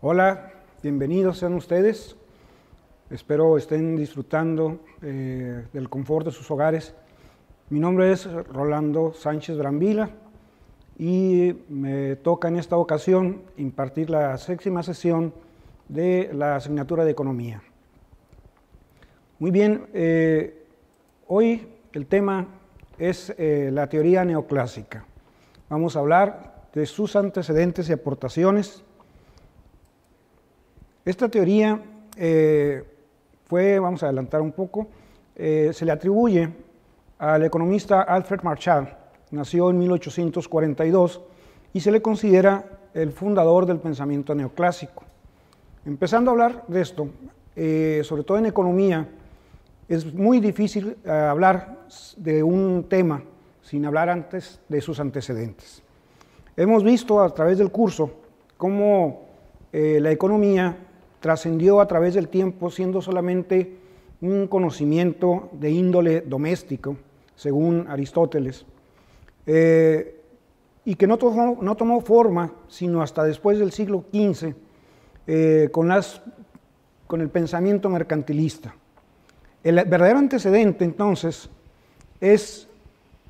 Hola, bienvenidos sean ustedes. Espero estén disfrutando eh, del confort de sus hogares. Mi nombre es Rolando Sánchez Brambila y me toca en esta ocasión impartir la séptima sesión de la asignatura de Economía. Muy bien, eh, hoy el tema es eh, la teoría neoclásica. Vamos a hablar de sus antecedentes y aportaciones. Esta teoría eh, fue, vamos a adelantar un poco, eh, se le atribuye al economista Alfred Marshall, nació en 1842 y se le considera el fundador del pensamiento neoclásico. Empezando a hablar de esto, sobre todo en economía, es muy difícil hablar de un tema sin hablar antes de sus antecedentes. Hemos visto a través del curso cómo eh, la economía trascendió a través del tiempo siendo solamente un conocimiento de índole doméstico, según Aristóteles, eh, y que no tomó, no tomó, forma sino hasta después del siglo XV eh, con, las, con el pensamiento mercantilista. El verdadero antecedente entonces es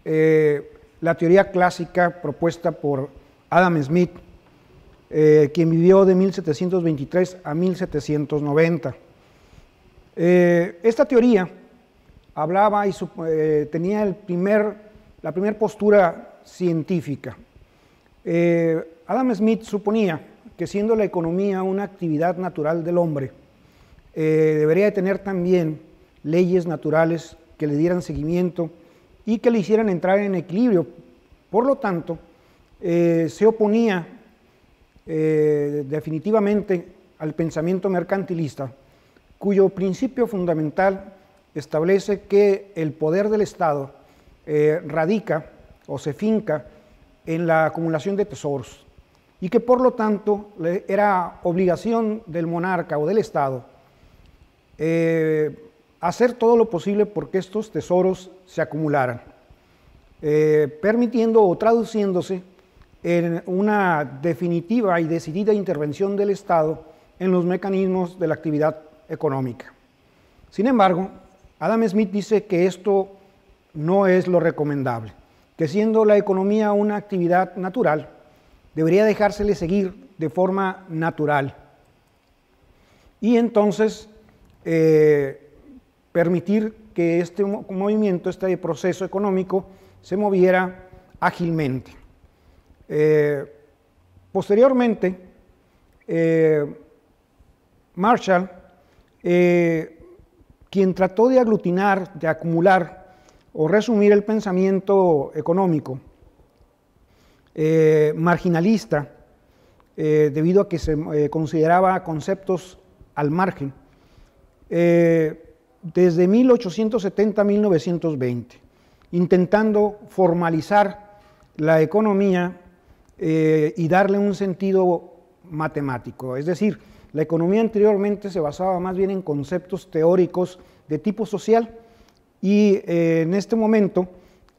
eh, la teoría clásica propuesta por Adam Smith, eh, quien vivió de 1723 a 1790. Eh, esta teoría hablaba y tenía el primer, la primera postura científica. Adam Smith suponía que siendo la economía una actividad natural del hombre, debería de tener también leyes naturales que le dieran seguimiento y que le hicieran entrar en equilibrio. Por lo tanto, eh, se oponía eh, definitivamente al pensamiento mercantilista, cuyo principio fundamental establece que el poder del Estado eh, radica o se finca en la acumulación de tesoros y que por lo tanto era obligación del monarca o del Estado hacer todo lo posible porque estos tesoros se acumularan, eh, permitiendo o traduciéndose en una definitiva y decidida intervención del Estado en los mecanismos de la actividad económica. Sin embargo, Adam Smith dice que esto no es lo recomendable, que siendo la economía una actividad natural, debería dejársele seguir de forma natural. Y entonces eh, permitir que este movimiento, este proceso económico, se moviera ágilmente. Eh, posteriormente, eh, Marshall, eh, quien trató de aglutinar, de acumular o resumir el pensamiento económico marginalista, debido a que se consideraba conceptos al margen, desde 1870 a 1920, intentando formalizar la economía eh, y darle un sentido matemático. Es decir, la economía anteriormente se basaba más bien en conceptos teóricos de tipo social y eh, en este momento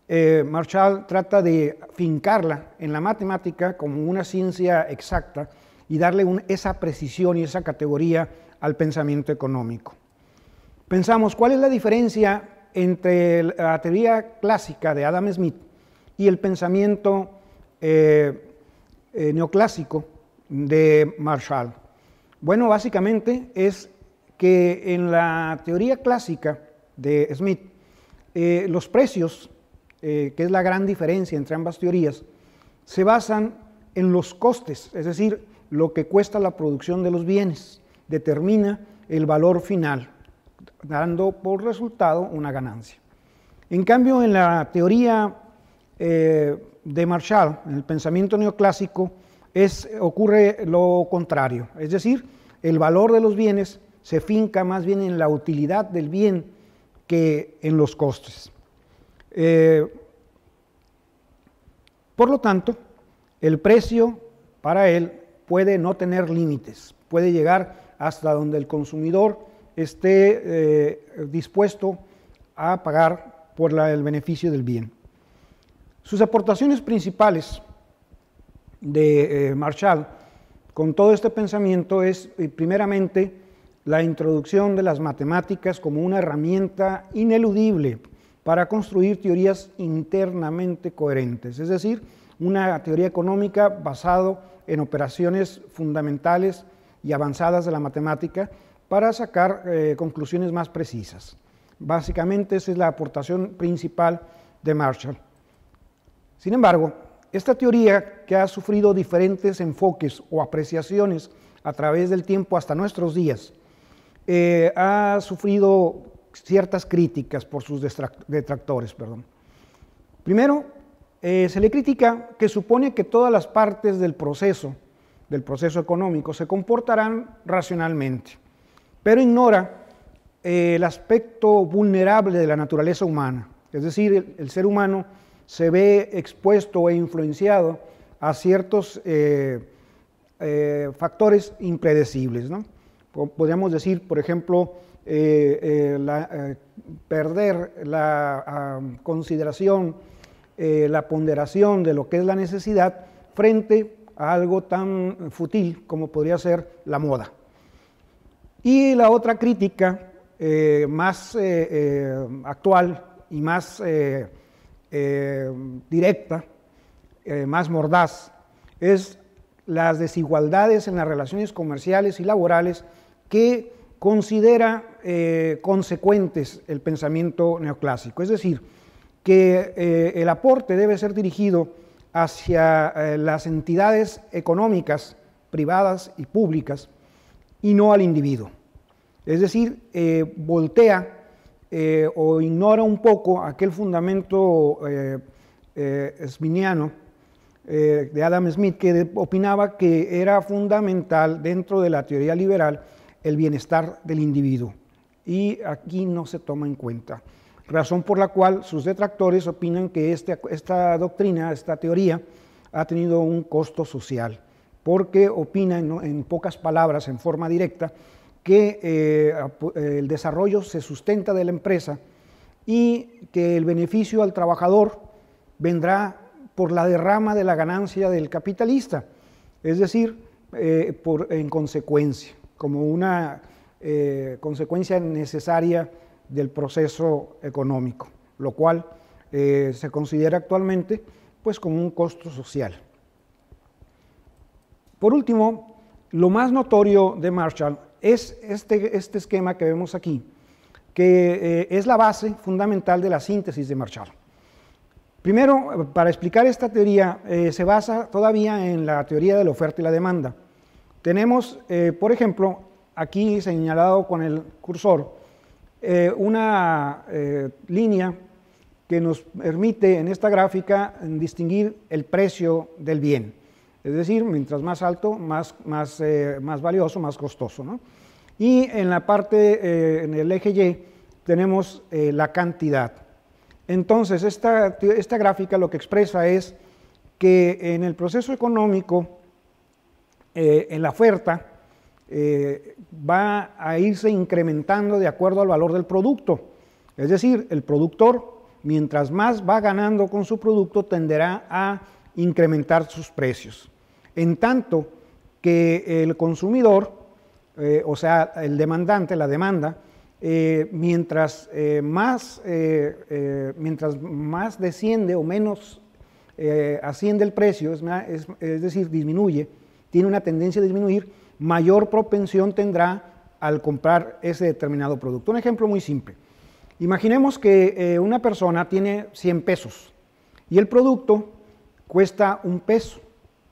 eh, Marshall trata de fincarla en la matemática como una ciencia exacta y darle esa precisión y esa categoría al pensamiento económico. Pensamos, ¿cuál es la diferencia entre la teoría clásica de Adam Smith y el pensamiento eh, eh, neoclásico de Marshall? Bueno, básicamente es que en la teoría clásica de Smith, eh, los precios, que es la gran diferencia entre ambas teorías, se basan en los costes, es decir, lo que cuesta la producción de los bienes, determina el valor final dando por resultado una ganancia. En cambio, en la teoría eh, de Marshall, en el pensamiento neoclásico, es, ocurre lo contrario, es decir, el valor de los bienes se finca más bien en la utilidad del bien que en los costes. Eh, por lo tanto, el precio para él puede no tener límites, puede llegar hasta donde el consumidor esté eh, dispuesto a pagar por el beneficio del bien. Sus aportaciones principales de eh, Marshall con todo este pensamiento es, eh, primeramente, la introducción de las matemáticas como una herramienta ineludible para construir teorías internamente coherentes, es decir, una teoría económica basada en operaciones fundamentales y avanzadas de la matemática para sacar eh, conclusiones más precisas. Básicamente esa es la aportación principal de Marshall. Sin embargo, esta teoría que ha sufrido diferentes enfoques o apreciaciones a través del tiempo hasta nuestros días, eh, ha sufrido ciertas críticas por sus detractores. Perdón. Primero, eh, se le critica que supone que todas las partes del proceso, del proceso económico, se comportarán racionalmente, pero ignora eh, el aspecto vulnerable de la naturaleza humana, es decir, el ser humano se ve expuesto e influenciado a ciertos eh, eh, factores impredecibles. Podríamos decir, por ejemplo, eh, perder la consideración, la ponderación de lo que es la necesidad frente a algo tan fútil como podría ser la moda. Y la otra crítica más actual y más eh, directa, eh, más mordaz, es las desigualdades en las relaciones comerciales y laborales que considera eh, consecuentes el pensamiento neoclásico. Es decir, que el aporte debe ser dirigido hacia las entidades económicas privadas y públicas y no al individuo. Es decir, voltea eh, o ignora un poco aquel fundamento eh, eh, sminiano de Adam Smith que opinaba que era fundamental dentro de la teoría liberal el bienestar del individuo. Y aquí no se toma en cuenta. Razón por la cual sus detractores opinan que este, esta doctrina, esta teoría, ha tenido un costo social, porque opinan en pocas palabras, en forma directa, que eh, el desarrollo se sustenta de la empresa y que el beneficio al trabajador vendrá por la derrama de la ganancia del capitalista, es decir, eh, por, en consecuencia, como una eh, consecuencia necesaria del proceso económico, lo cual se considera actualmente pues, como un costo social. Por último, lo más notorio de Marshall es este, este esquema que vemos aquí, que eh, es la base fundamental de la síntesis de Marshall. Primero, para explicar esta teoría, eh, se basa todavía en la teoría de la oferta y la demanda. Tenemos, eh, por ejemplo, aquí señalado con el cursor, una línea que nos permite en esta gráfica distinguir el precio del bien. Es decir, mientras más alto, más, más, eh, más valioso, más costoso. ¿no? Y en la parte, eh, en el eje Y, tenemos eh, la cantidad. Entonces, esta, esta gráfica lo que expresa es que en el proceso económico, en la oferta, va a irse incrementando de acuerdo al valor del producto. Es decir, el productor, mientras más va ganando con su producto, tenderá a incrementar sus precios. En tanto que el consumidor, eh, o sea, el demandante, la demanda, eh, mientras, eh, más, mientras más desciende o menos asciende el precio, es, es, decir, disminuye, tiene una tendencia a disminuir, mayor propensión tendrá al comprar ese determinado producto. Un ejemplo muy simple. Imaginemos que una persona tiene 100 pesos y el producto cuesta un peso.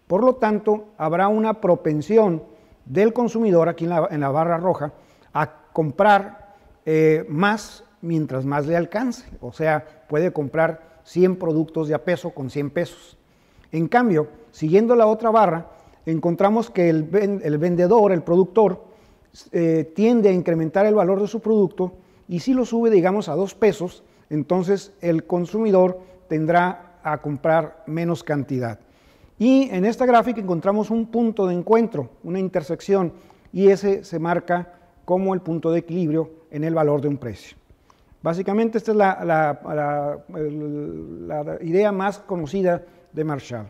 Por lo tanto, habrá una propensión del consumidor aquí en la, barra roja a comprar eh, más mientras más le alcance. O sea, puede comprar 100 productos de a peso con 100 pesos. En cambio, siguiendo la otra barra, encontramos que el, vendedor, el productor, eh, tiende a incrementar el valor de su producto y si lo sube, digamos, a 2 pesos, entonces el consumidor tendrá a comprar menos cantidad. Y en esta gráfica encontramos un punto de encuentro, una intersección, y ese se marca como el punto de equilibrio en el valor de un precio. Básicamente esta es la, idea más conocida de Marshall.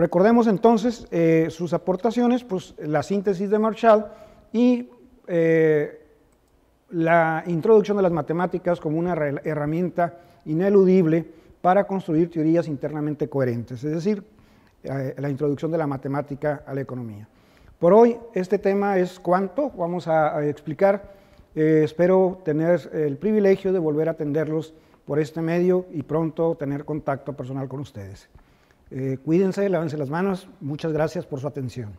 Recordemos entonces eh, sus aportaciones, pues la síntesis de Marshall y eh, la introducción de las matemáticas como una herramienta ineludible para construir teorías internamente coherentes, es decir, eh, la introducción de la matemática a la economía. Por hoy este tema es cuánto, vamos a, explicar, espero tener el privilegio de volver a atenderlos por este medio y pronto tener contacto personal con ustedes. Eh, cuídense, lávense las manos. Muchas gracias por su atención.